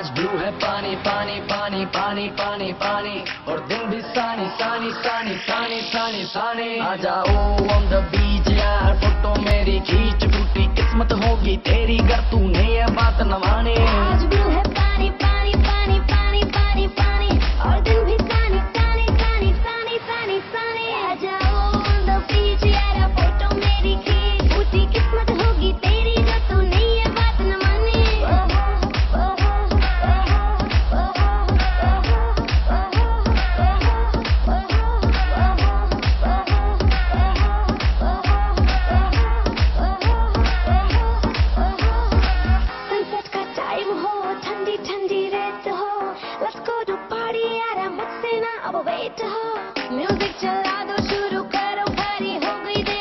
आज ब्लू है पानी पानी पानी पानी पानी पानी। और दिन भी सानी सानी सानी सानी सानी सानी। आ जाओ ऑन द बीच यार, फ़ोटो मेरी खींच बूटी। किस्मत होगी तेरी, घर नहीं है बात न यार ना अब वेट हो। म्यूज़िक चला दो शुरू करो भरी हो गई दे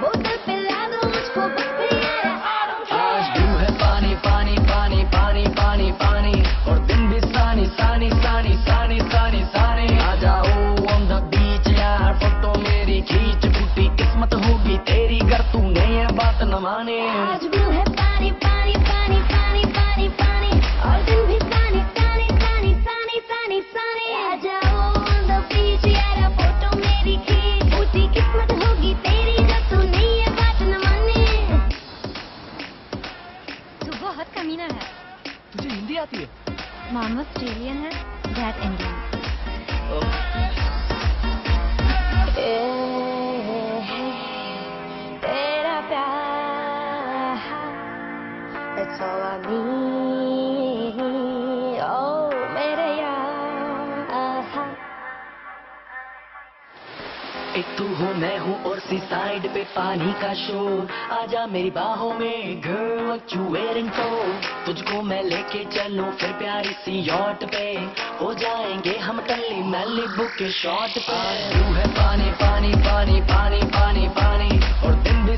बोतल पिला दो मुझको बस भी यार I don't आज है पानी पानी पानी पानी पानी पानी। और दिन भी सानी सानी सानी सानी सानी सानी। आ जाओ ऑन द बीच यार फ़ोटो मेरी खींच फूटी किस्मत होगी तेरी। घर तूने ये बात न माने। आज है कमीना है। तुझे हिंदी आती है। मॉम ऑस्ट्रेलियन है। डैड इंडियन तेरा प्यार It's all I need. एक तू हो, मैं हूँ और सी साइड पे पानी का शोर। आजा मेरी बाहों में, girl, what तुझको मैं लेके चलूँ फिर प्यारी सी यॉट पे। हो जाएँगे हम टल्ली बुक के शॉट पे तू है पानी पानी पानी पानी पानी पानी, और दिन भी